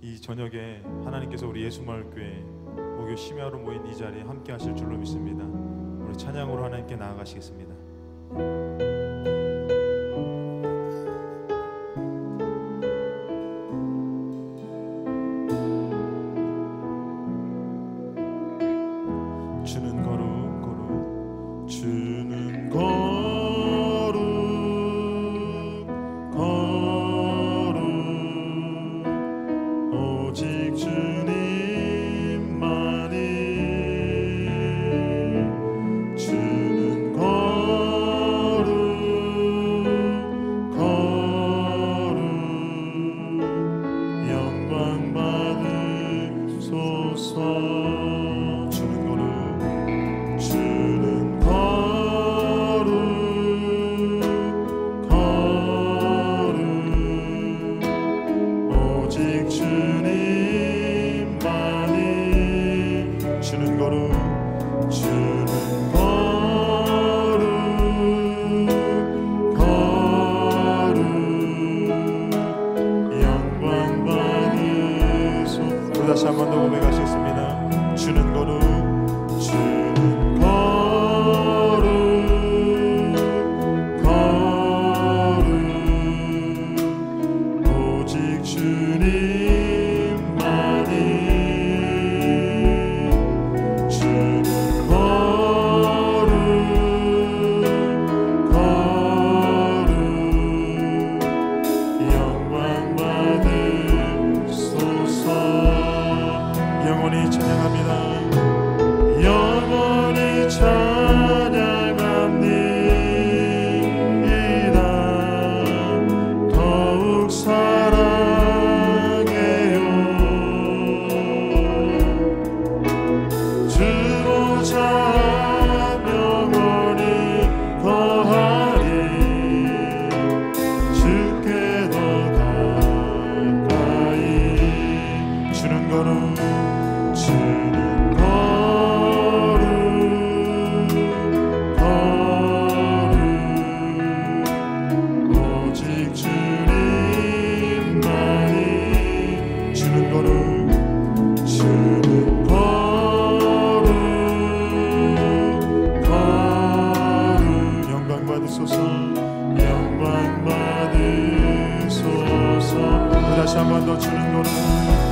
이 저녁에 하나님께서 우리 예수마을교회 목요 심야로 모인 이 자리에 함께 하실 줄로 믿습니다. 우리 찬양으로 하나님께 나아가시겠습니다. derramirá. 다시 한번 더 주는 노래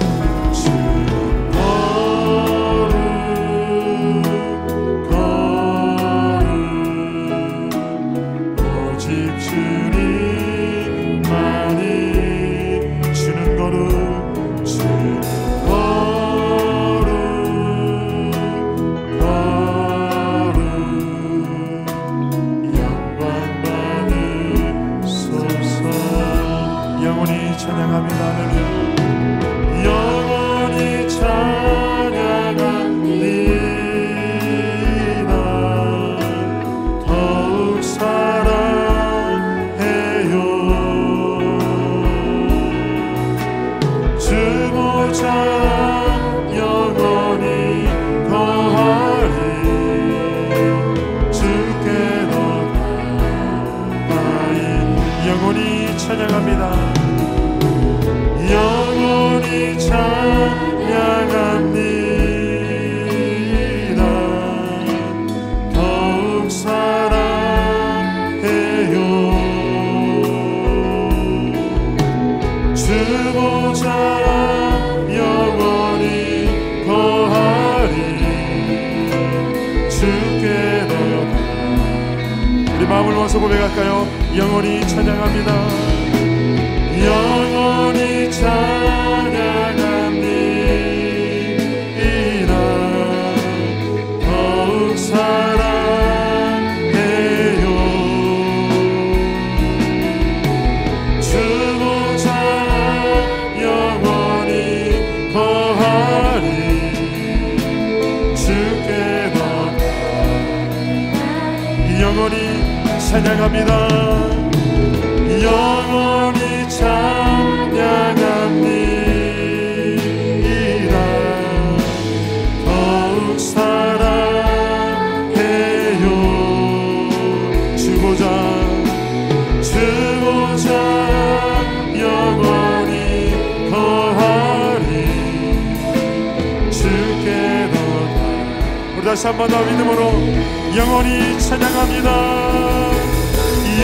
찬양합니다. 영원히 찬양합니다. 더욱 사랑해요. 주고자 주고자 영원히 거하리. 주께 너다. 우리 다시 한번 더 믿음으로 영원히 찬양합니다.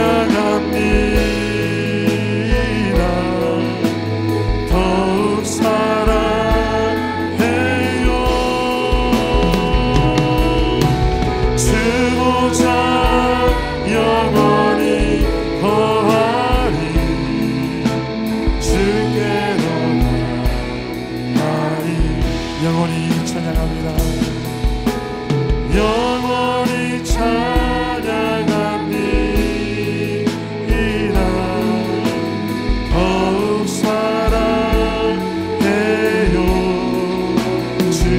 합니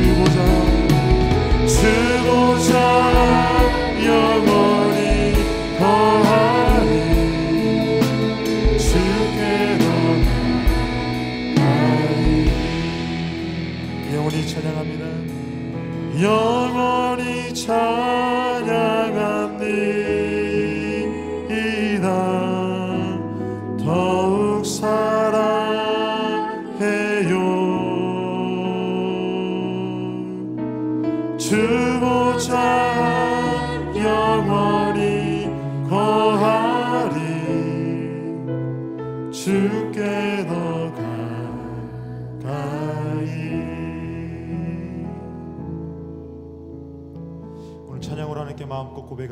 다 마음껏 고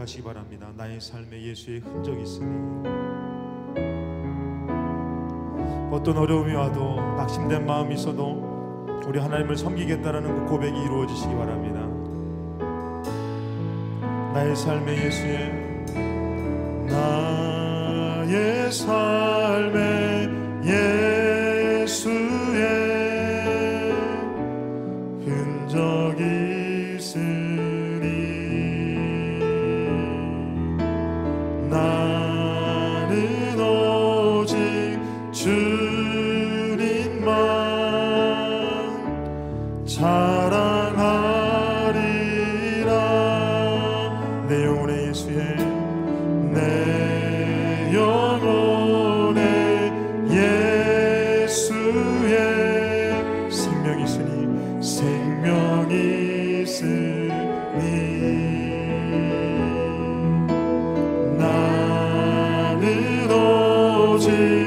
백하시기 바랍니다. 나의 삶에 예수의 흔적이 있으니 어떤 어려움이 와도 낙심된 마음이 있어도 우리 하나님을 섬기겠다라는 그 고백이 이루어지시기 바랍니다. 나의 삶에 예수의 나의 삶에 나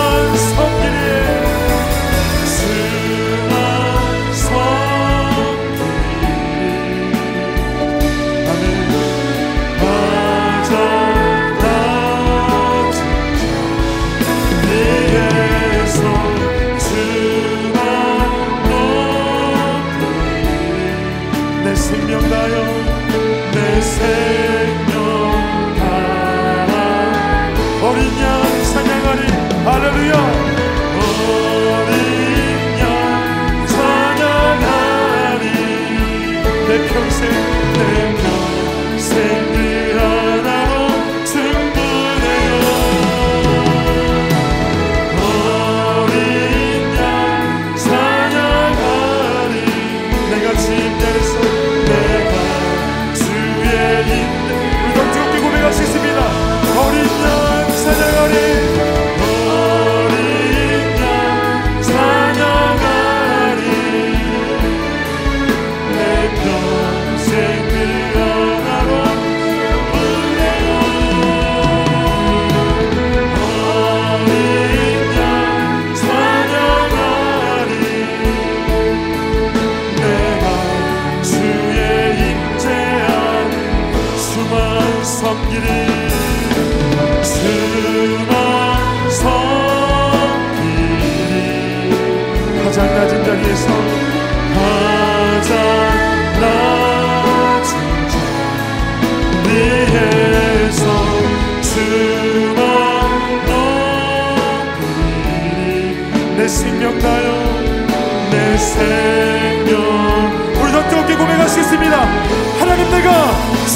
alcançar.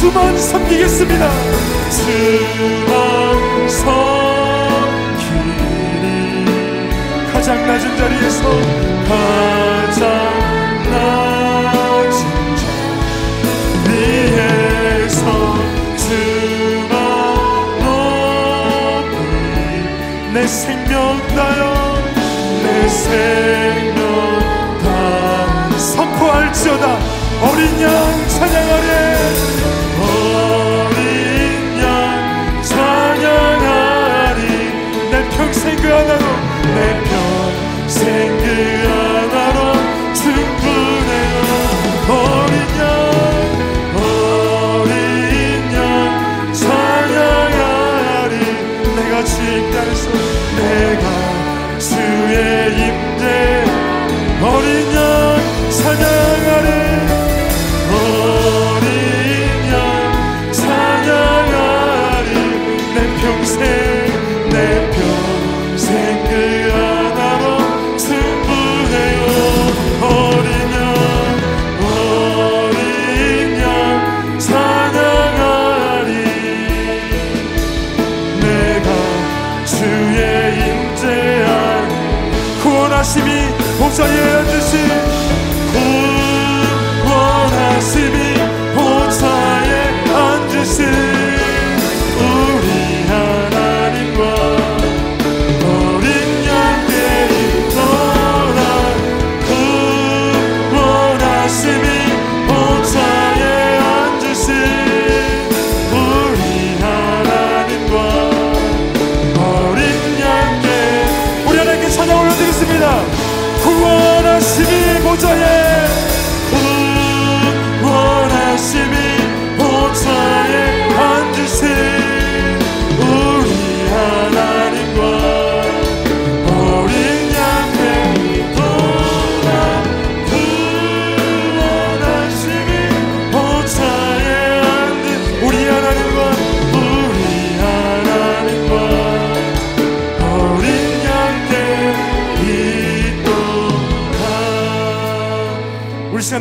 주만 섬기겠습니다. 주만 섬기리 가장 낮은 자리에서 가장 낮은 자리에서 주만 높이 내 생명 다여 내 생명 다 선포할지어다 어린 양 찬양 목자에 앉으신 구원하심이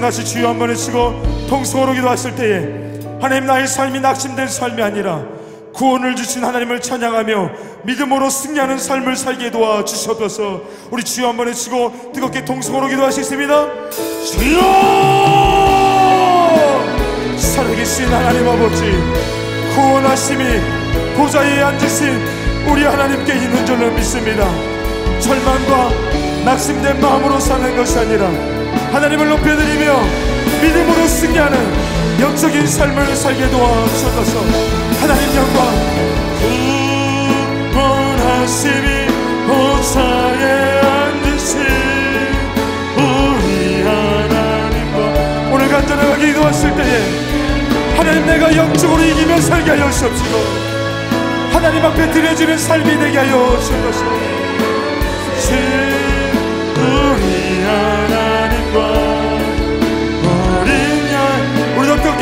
다시 주여 한번 외치고 통성으로 기도하실 때에 하나님 나의 삶이 낙심된 삶이 아니라 구원을 주신 하나님을 찬양하며 믿음으로 승리하는 삶을 살게 도와 주시옵소서. 우리 주여 한번 외치고 뜨겁게 통성으로 기도하시겠습니다. 주여! 살아계신 하나님 아버지 구원하심이 보좌에 앉으신 우리 하나님께 있는 줄로 믿습니다. 절망과 낙심된 마음으로 사는 것이 아니라 하나님을 높여드리며 믿음으로 승리하는 영적인 삶을 살게 도와주셔서 하나님 영광. 구원하심이 보좌에 앉으신 우리 하나님과 오늘 간절하게 기도했을 때에 하나님 내가 영적으로 이기며 살게 하여 주옵시고 하나님 앞에 드려지는 삶이 되게 하여 주옵소서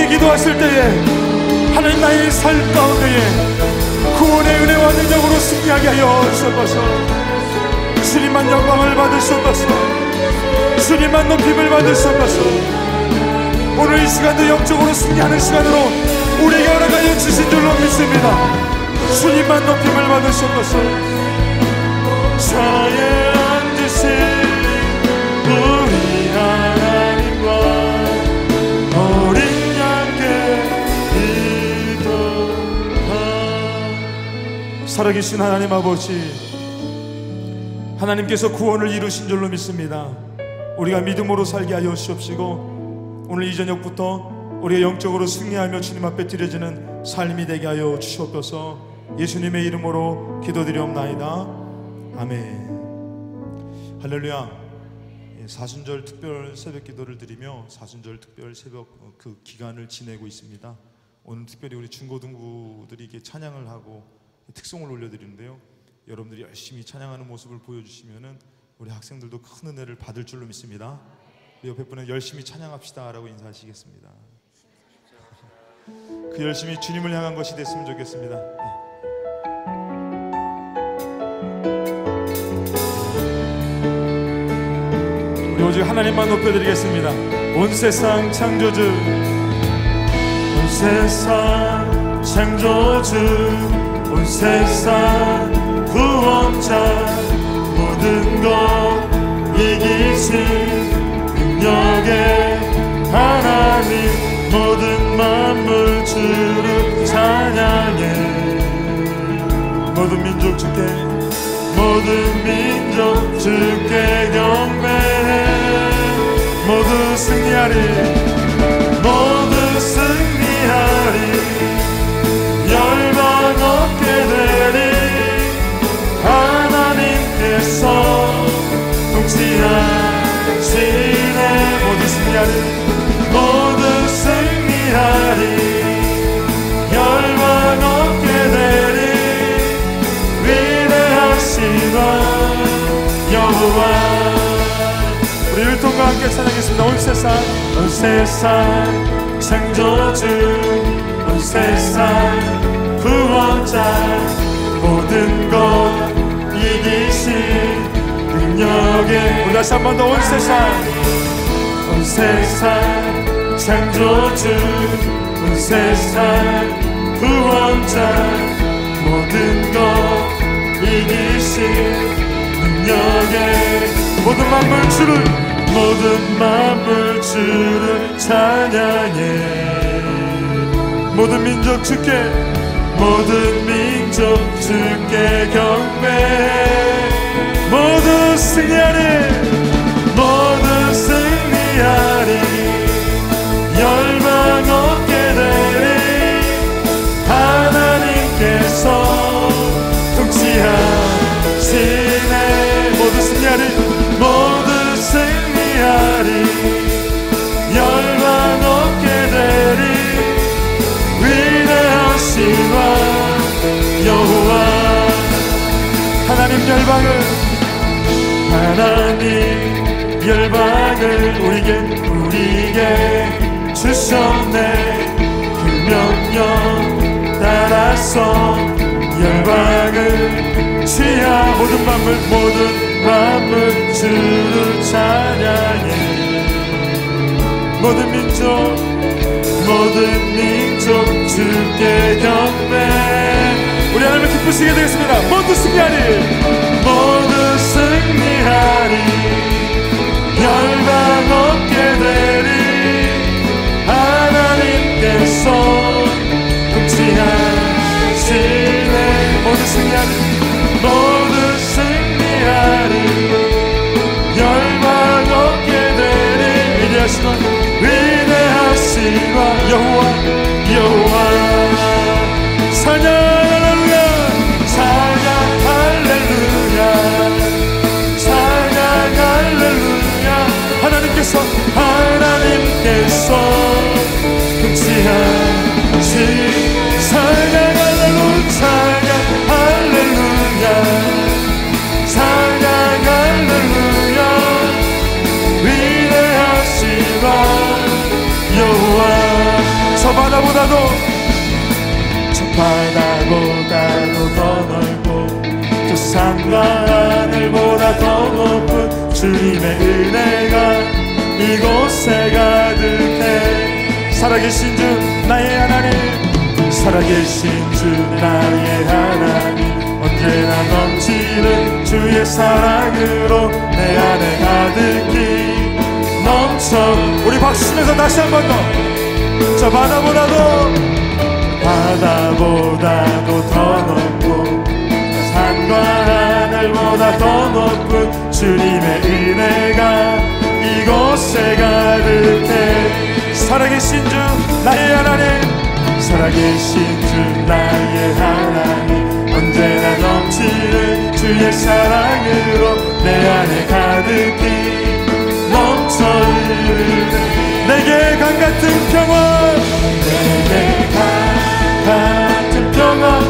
뜨겁게 기도했을 때에 하나님 나의 삶 가운데에 구원의 은혜와 능력으로 승리하게 하여 주옵소서. 주님만 영광을 받으시옵소서. 주님만 높임을 받으시옵소서. 오늘 이 시간도 영적으로 승리하는 시간으로 우리에게 허락하여 주신 줄로 믿습니다. 주님만 높임을 받으시옵소서 살아계신 하나님 아버지 하나님께서 구원을 이루신 줄로 믿습니다. 우리가 믿음으로 살게 하여 주옵시고 오늘 이 저녁부터 우리가 영적으로 승리하며 주님 앞에 드려지는 삶이 되게 하여 주시옵소서. 예수님의 이름으로 기도드리옵나이다. 아멘. 할렐루야. 예, 사순절 특별 새벽 기도를 드리며 사순절 특별 새벽 어, 그 기간을 지내고 있습니다. 오늘 특별히 우리 중고등부들이 이렇게 찬양을 하고 특송을 올려드리는데요. 여러분들이 열심히 찬양하는 모습을 보여주시면은 우리 학생들도 큰 은혜를 받을 줄로 믿습니다. 옆에 분은 열심히 찬양합시다라고 인사하시겠습니다. 그 열심히 주님을 향한 것이 됐으면 좋겠습니다. 네. 우리 오직 하나님만 높여드리겠습니다. 온 세상 창조주, 온 세상 창조주 온 세상 구원자 모든 것 이기신 능력의 하나님 모든 만물 주를 찬양해 모든 민족 주께 모든 민족 주께 경배해 모두 승리하리. 모두 승리하리 모두 승리하리. 열방 얻게 되리. 위대하시다 여호와. 우리 율동과 함께 찬양했습니다. 온 세상 온 세상. 창조주 온 세상. 구원자 모든 것 이기신 능력의 우리 다시 한 번 더 온 세상 온 세상 창조주 온 세상 구원자 모든 것 이기신 능력의 모든 만물 주를 모든 만물 주를 찬양해 모든 민족 주께 모든 민족 주께 경배해 모두 승리하리. 승리하리 열방 얻게 되리. 하나님께서 통치하시네 모두 승리하리. 모두 승리하리. 열방 얻게 되리. 위대하시와 여호와. 하나님 열방을 하나님 열방을 우리에게 우리에게 주셨네 그 명령 따라서 열방을 취하 모든 만물 모든 만물 주를 찬양해 모든 민족 모든 민족 주께 경배 우리 하나님을 기쁘시게 되겠습니다. 모두 승리하리. 모두 승리하리 승리하리. 바다보다도 더 넓고 저 산과 하늘보다 더 높은 주님의 은혜가 이곳에 가득해. 살아계신 주 나의 하나님. 살아계신 주 나의 하나님. 언제나 넘치는 주의 사랑으로 내 안에 가득히 넘쳐. 우리 박수 치면서 다시 한 번 더 저 바다보다도 바다보다도 더 높고 산과 하늘보다 더 높은 주님의 은혜가 이곳에 가득해. 살아계신 주 나의 하나님. 살아계신 주 나의 하나님. 언제나 넘치는 주의 사랑으로 내 안에 가득히 넘쳐 흐르네 내게 강 같은 평화. 내게 강 같은 평화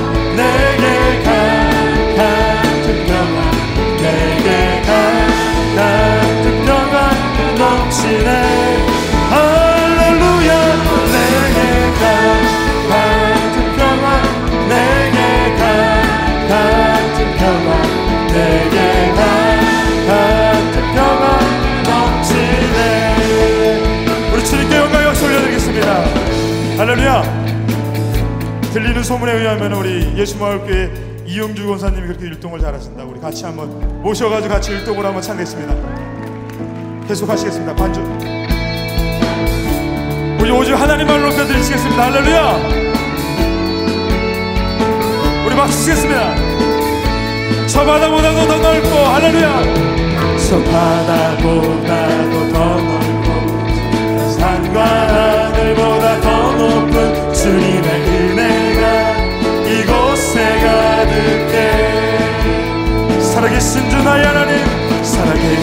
예수마을교회 이용주 권사님이 그렇게 율동을 잘하신다 우리 같이 한번 모셔가지고 같이 율동을 한번 찬겠습니다. 계속 하시겠습니다. 반주. 우리 오직 하나님만 높여드리시겠습니다. 할렐루야! 우리 박수 치겠습니다. 저 바다보다도 더 넓고 할렐루야! 저 바다보다도 더 넓고 산과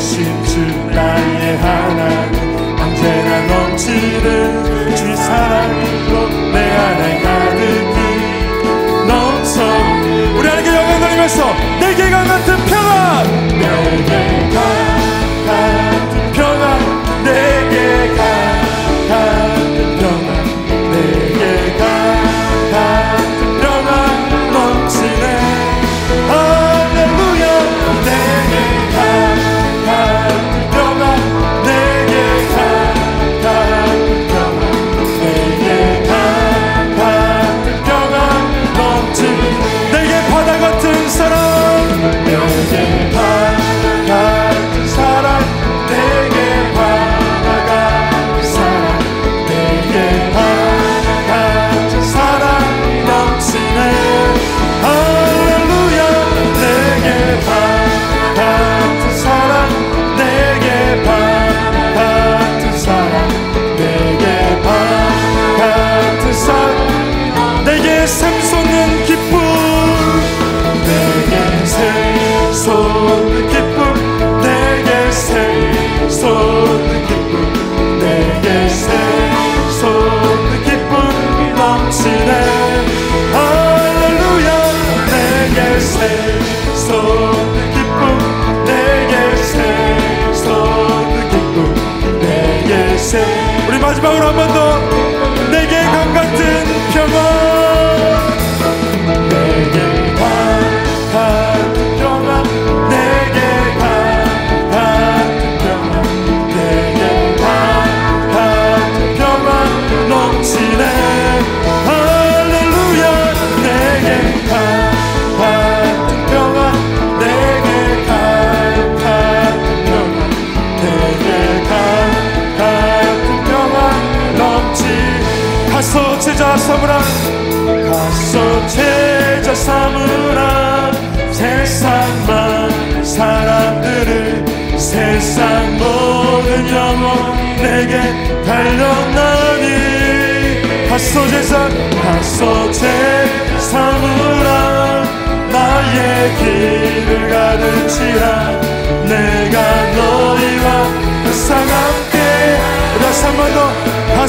살아계신 주 나의 하나님 언제나 넘치는 주의 사랑으로 내 안에 가득히 넘쳐. 우리 하나님께 영광 돌리면서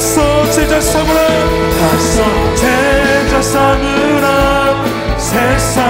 더 가서 제자 삼으라 가서 제자 삼으라 세상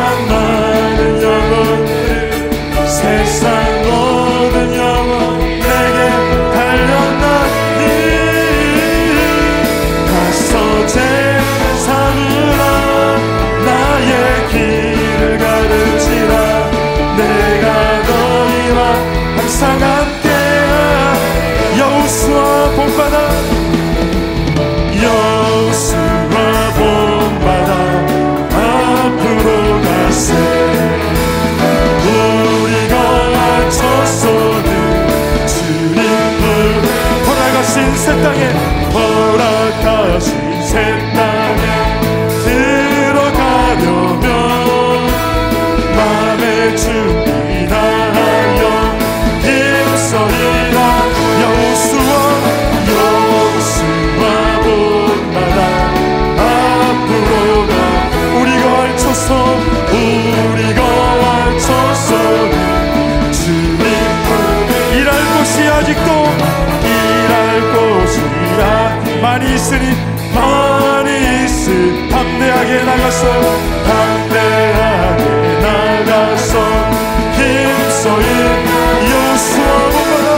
거친 새 땅에 허락하신 새 땅에 들어가려면 마음의 주 있으니 많이 있을 담대하게 나가서 담대하게 나가서 힘써이 여수와 본받아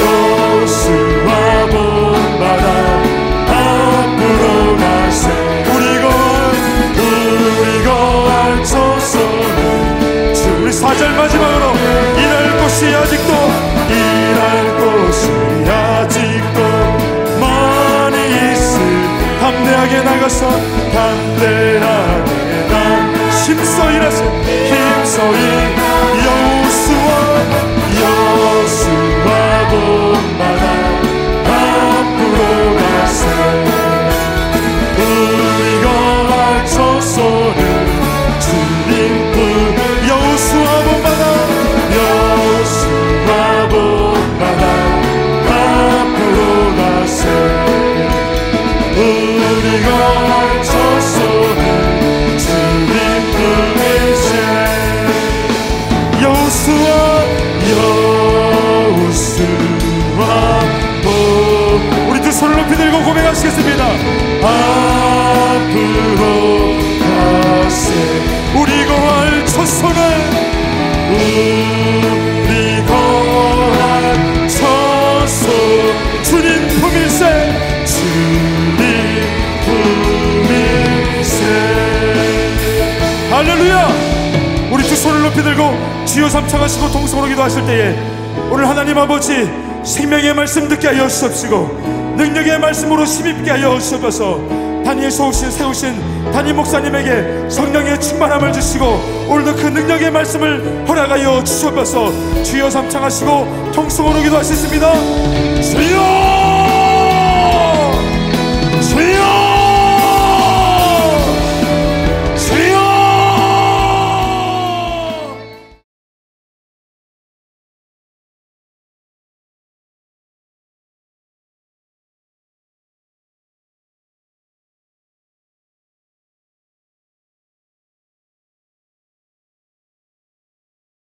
여수와 본받아 앞으로 가세. 우리가 우리가 알쳐서는 주 우리 사절 마지막으로 일할 곳이 아직도 나가서 담대하게 들고 주여 삼창하시고 동성으로 기도하실 때에 오늘 하나님 아버지 생명의 말씀 듣게 하여 주옵시고 능력의 말씀으로 힘입게 하여 주옵소서. 다니엘 소우신 세우신 담임 목사님에게 성령의 충만함을 주시고 오늘도 그 능력의 말씀을 허락하여 주옵소서. 주여 삼창하시고 통성으로 기도하셨습니다. 주여